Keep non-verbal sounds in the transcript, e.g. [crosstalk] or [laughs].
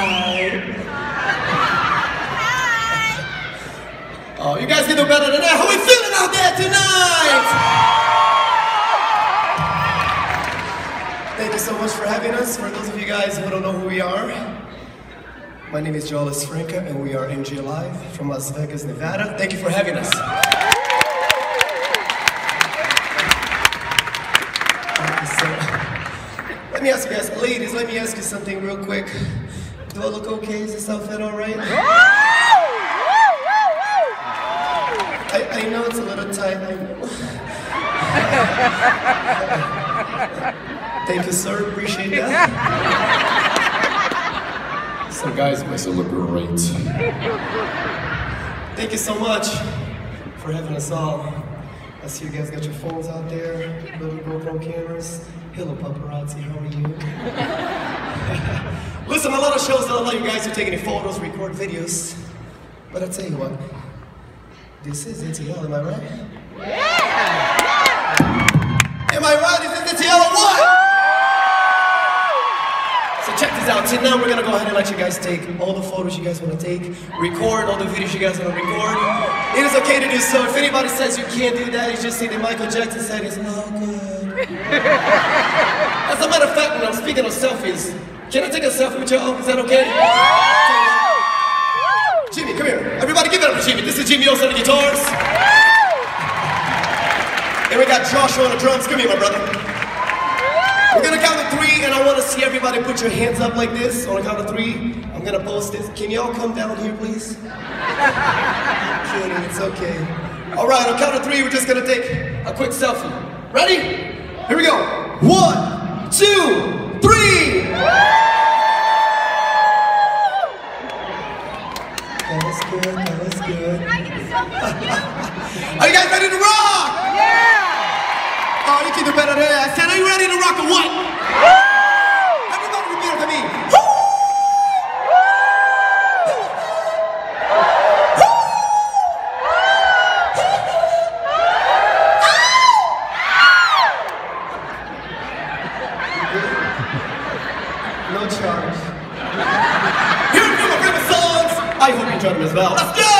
Hi. Hi. Oh, you guys can do better than that. How we feeling out there tonight? Thank you so much for having us. For those of you guys who don't know who we are, my name is Jalles Franca and we are MJ Live from Las Vegas, Nevada. Thank you for having us. Let me ask you guys, ladies, let me ask you something real quick. Do I look okay? Is this outfit all right? I, I know it's a little tight. I know. [laughs] Thank you, sir. Appreciate that. [laughs] So guys, it makes it look great. Thank you so much for having us all. I see you guys got your phones out there, little GoPro cameras. Hello, paparazzi. How are you? [laughs] [laughs] Listen, a lot of shows don't allow you guys to take any photos, record videos. But I tell you what, this is ATL, am I right? Yeah! Am I right? This is this ATL or what? So check this out. So now we're gonna go ahead and let you guys take all the photos you guys wanna take, record all the videos you guys wanna record. It is okay to do so. If anybody says you can't do that, you just say that Michael Jackson said it's no good. As a matter of fact, when I'm speaking of selfies, can I take a selfie with y'all? Is that okay? Jimmy, come here. Everybody give it up for Jimmy. This is Jimmy O's on the guitars. And we got Joshua on the drums. Come here, my brother. We're gonna count to three, and I want to see everybody put your hands up like this. On the count of three, I'm gonna post this. Can y'all come down here, please? [laughs] Kidding, it's okay. All right, on count of three, we're just gonna take a quick selfie. Ready? Here we go. One, two, three. That was good. That was good. Are you guys ready to rock? Yeah. Oh, you can do better than that. I are you ready to rock or what? No charge. Here are my favorite songs. I hope you enjoyed them as well. Let's go!